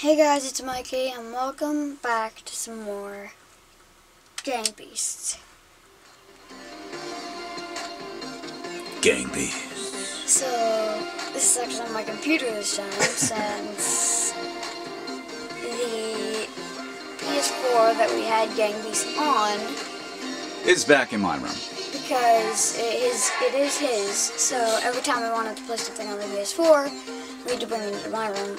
Hey guys, it's Mikey, and welcome back to some more Gang Beasts. Gang Beasts. So, this is actually on my computer this time, since the PS4 that we had Gang Beasts on, is back in my room. because it is, it is his, so every time we wanted to play something on the PS4, we had to bring it into my room.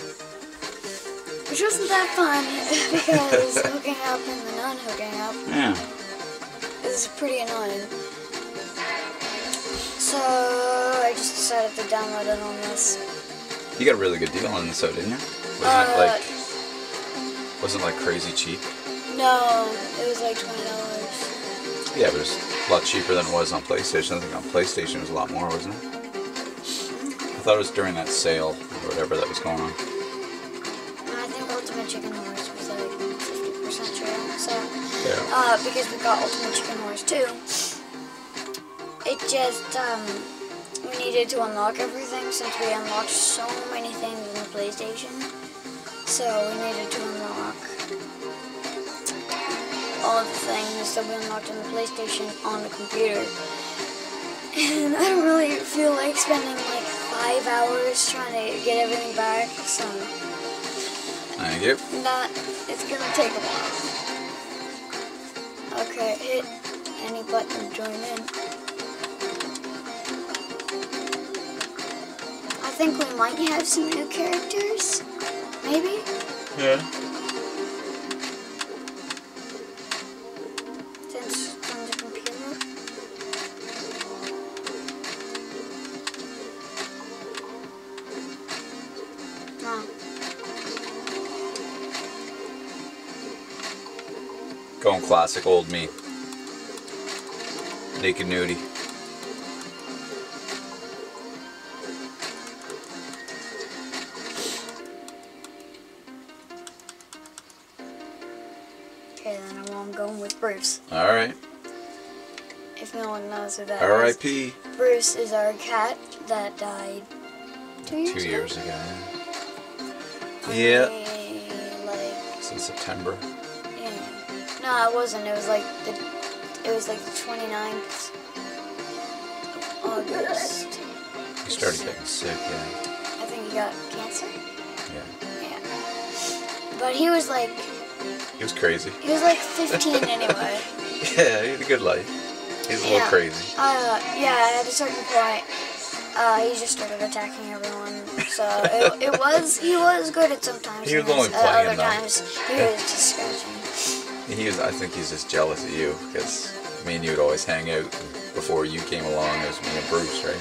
Which wasn't that fun, because hooking up and then unhooking up Yeah. is pretty annoying. So I just decided to download it on this. You got a really good deal on this, though, didn't you? Wasn't Uh, it like wasn't like crazy cheap? No, it was like twenty dollars. Yeah, but it's a lot cheaper than it was on PlayStation. I think on PlayStation it was a lot more, wasn't it? I thought it was during that sale or whatever that was going on. Ultimate Chicken Horse was like fifty percent sale. So Yeah. uh, because we got Ultimate Chicken Horse too, it just um, we needed to unlock everything since we unlocked so many things in the PlayStation. So we needed to unlock all of the things that we unlocked on the PlayStation on the computer. And I don't really feel like spending like five hours trying to get everything back, so Thank you. that it's gonna take a while. Okay, hit any button to join in. I think we might have some new characters. Maybe? Yeah. Going classic old me. Naked nudie. Okay, then I'm, going with Bruce. All right. If no one knows who that is. R.I.P. Bruce is our cat that died two years Two ago. years ago. Yeah. Only, like Since September. No, it wasn't. It was like the it was like the 29th of August. He started getting sick. Yeah. I think he got cancer. Yeah. Yeah. But he was like He was crazy. he was like 15 anyway. Yeah, he had a good life. He's a little Yeah. crazy. Uh, yeah. At a certain point, uh, he just started attacking everyone. So it, it was he was good at sometimes. He was only at playing, other though. times he was just scratching. He was. I think he's just jealous of you because me and you would always hang out. Before you came along, it was me and Bruce, right?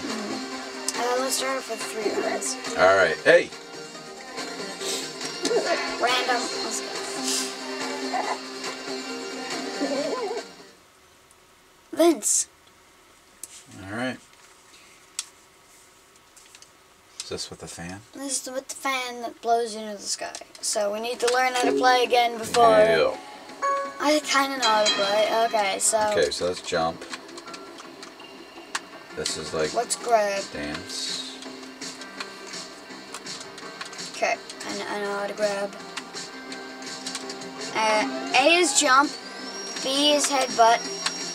Uh, let's start off with three rounds. All right. Hey. Random. Let's go. Vince. All right. Is this with the fan? This is with the fan that blows into the sky. So we need to learn how to play again before. Yeah. I kind of know how to play. Okay, so Okay, so let's jump. This is like let's grab. dance. Okay, I know, I know how to grab. Uh, A is jump. B is headbutt.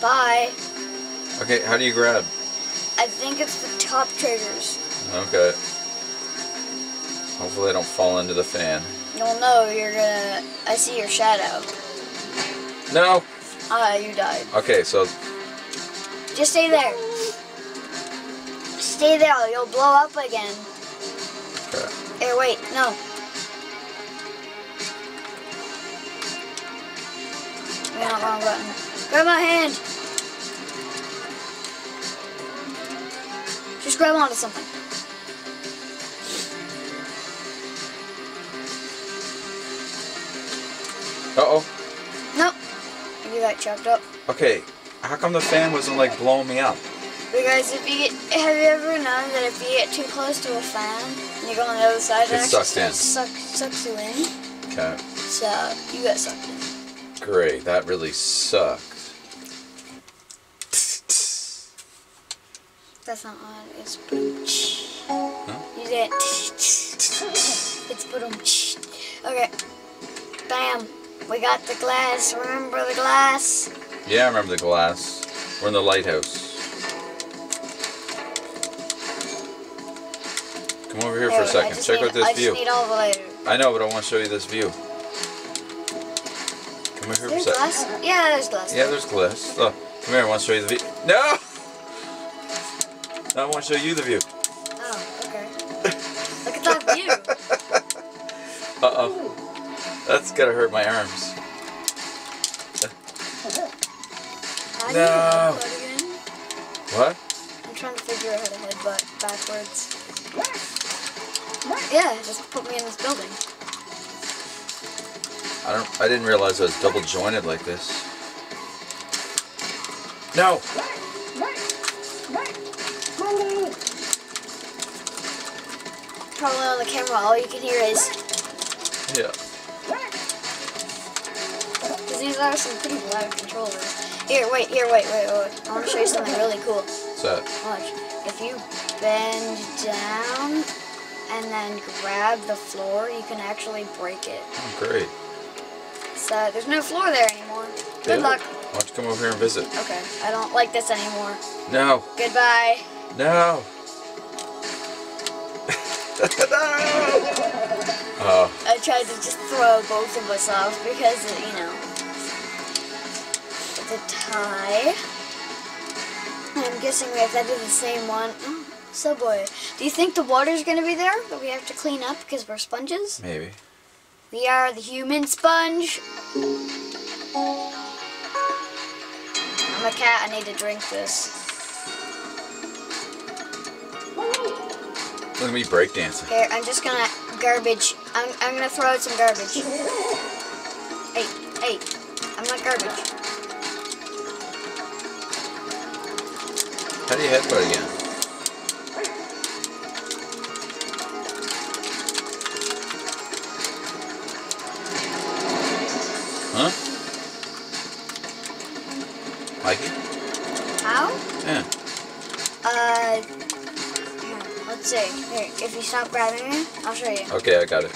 Bye. Okay, how do you grab? I think it's the top triggers. Okay. Hopefully, I don't fall into the fan. You'll know you're gonna. I see your shadow. No. Ah, you died. Okay, so Just stay there. Stay there, or you'll blow up again. okay. Here, wait, no. Wrong button. Grab my hand. Just grab onto something. Uh oh. Nope. You got choked up. Okay. How come the fan wasn't like blowing me up? Because if you get, have you ever known that if you get too close to a fan and you go on the other side, It actually sucks in. Suck, sucks you in. Okay. So you got sucked in. Great. That really sucked. That's not on. It's boom. Huh? You get. It's boom. Okay. Bam. We got the glass. Remember the glass? Yeah, I remember the glass. We're in the lighthouse. Come over here for a second. Check need- out this I view. just need all the lighter. I know, but I want to show you this view. Come over here for a second. glass? Yeah, there's glass. Yeah, there's glass. Oh, come here. I want to show you the view. No! No, I want to show you the view. Oh, okay. Look at that view. Uh oh. That's gonna hurt my arms. How do No. headbutt again? What? I'm trying to figure out how to headbutt backwards. Yeah, just put me in this building. I don't. I didn't realize I was double jointed like this. No. Probably on the camera, all you can hear is. Yeah. These are some pretty loud controllers. Here, wait, here, wait, wait, wait. I want to show you something really cool. What's that? Watch. If you bend down and then grab the floor, you can actually break it. Oh, great. So there's no floor there anymore. Good Yeah. luck. Why don't you come over here and visit? Okay, I don't like this anymore. No. Goodbye. No. no. Oh, I tried to just throw both of us off because, uh, you know, a tie. I'm guessing we have to do the same one. Mm, oh, Subway. Do you think the water's going to be there that we have to clean up because we're sponges? maybe. We are the human sponge. I'm a cat. I need to drink this. Look at me breakdancing. Here, I'm just gonna garbage. I'm, I'm gonna throw out some garbage. Hey, hey, I'm not garbage. How do you headbutt again? Huh? Like it? How? Yeah. Uh, let's see. Here, if you stop grabbing me, I'll show you. Okay, I got it.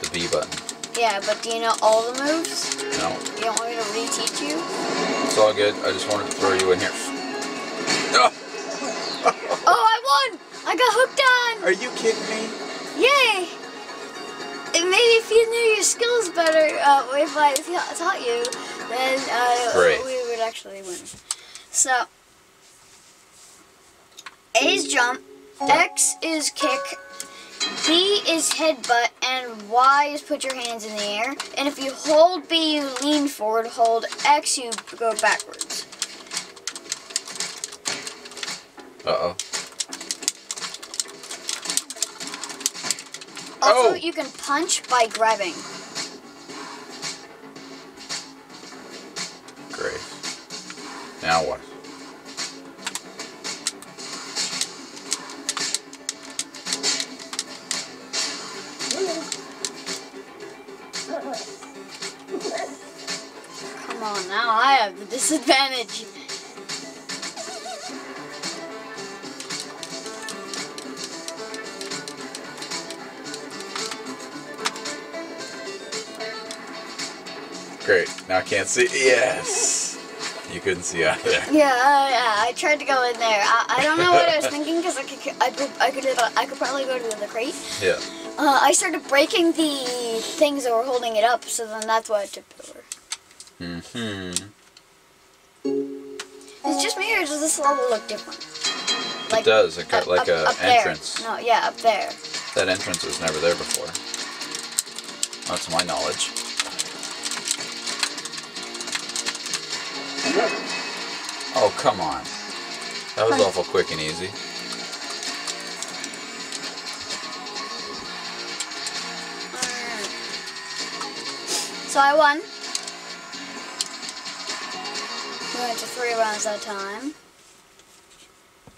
The B button. Yeah, but do you know all the moves? No. You don't want me to reteach you? It's all good. I just wanted to throw you in here. Got hooked on! are you kidding me? Yay! And maybe if you knew your skills better, uh, if I taught you, then uh, we would actually win. So, A is jump, X is kick, B is headbutt, and Y is put your hands in the air. And if you hold B, you lean forward. Hold X, you go backwards. Uh-oh. Also, Oh! you can punch by grabbing. Great. Now what? Come on, now I have the disadvantage. Great. Now I can't see. Yes! You couldn't see out there. Yeah, uh, yeah. I tried to go in there. I, I don't know what I was thinking because I could, I could, I could, I could probably go to the crate. Yeah. Uh, I started breaking the things that were holding it up, so then that's why I tipped over. Mm-hmm. It's just me, or does this level look different? it does. It got up- like up- a up there. entrance. No, yeah, up there. That entrance was never there before. Not to my knowledge. Oh, come on. That was awful quick and easy. So I won. We went to three rounds at a time.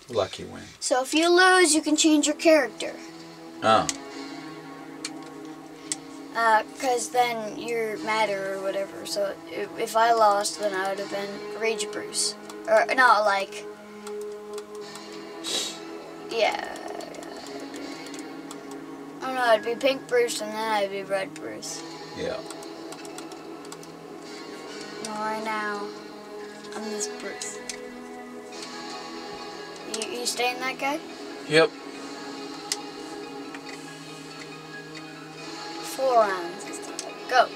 Lucky win. So if you lose, you can change your character. Oh, Uh, because then you're madder or whatever. So if, I lost, then I would have been Rage Bruce. Or, no, like. Yeah. I don't know, it'd be pink Bruce and then I'd be red Bruce. Yeah. Well, right now, I'm this Bruce. You, you staying that guy? Yep. Rounds. Go.